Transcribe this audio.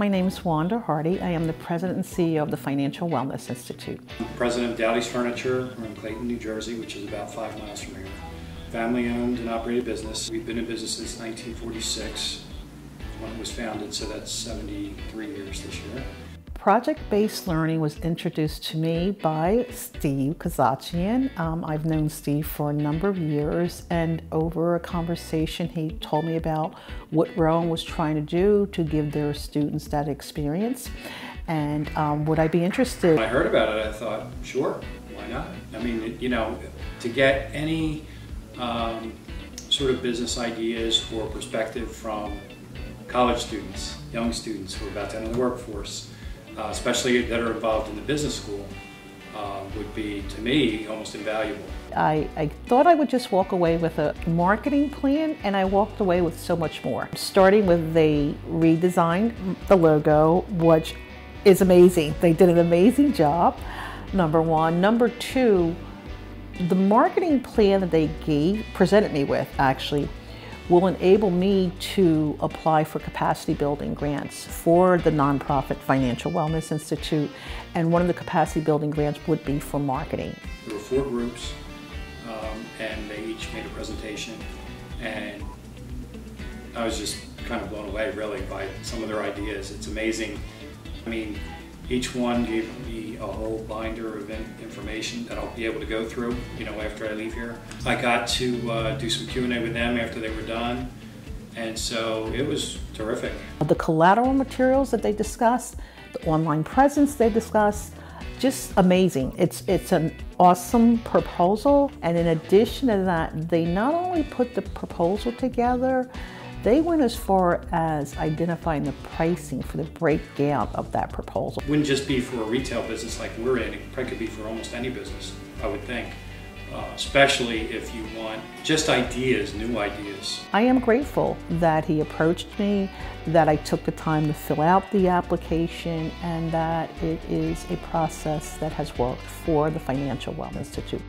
My name is Wanda Hardy. I am the president and CEO of the Financial Wellness Institute. I'm president of Dowdy's Furniture. We're in Clayton, New Jersey, which is about five miles from here. Family owned and operated business. We've been in business since 1946 when it was founded, so that's 73 years this year. Project-based learning was introduced to me by Steve Kazachian. Um, I've known Steve for a number of years and over a conversation he told me about what Rowan was trying to do to give their students that experience and um, would I be interested? When I heard about it I thought, sure, why not? I mean, you know, to get any um, sort of business ideas or perspective from college students, young students who are about to enter the workforce, uh, especially that are involved in the business school, uh, would be, to me, almost invaluable. I, I, thought I would just walk away with a marketing plan and I walked away with so much more. Starting with they redesigned the logo, which is amazing. They did an amazing job, number one. Number two, the marketing plan that they gave, presented me with actually, will enable me to apply for capacity building grants for the nonprofit Financial Wellness Institute. And one of the capacity building grants would be for marketing. There were four groups um, and they each made a presentation and I was just kind of blown away really by some of their ideas. It's amazing. I mean, each one gave me a whole binder of information that I'll be able to go through, you know, after I leave here. I got to uh, do some Q&A with them after they were done, and so it was terrific. The collateral materials that they discussed, the online presence they discussed, just amazing. It's, it's an awesome proposal, and in addition to that, they not only put the proposal together, they went as far as identifying the pricing for the breakdown of that proposal. It wouldn't just be for a retail business like we're in, it probably could be for almost any business, I would think. Uh, especially if you want just ideas, new ideas. I am grateful that he approached me, that I took the time to fill out the application, and that it is a process that has worked for the Financial Wellness Institute.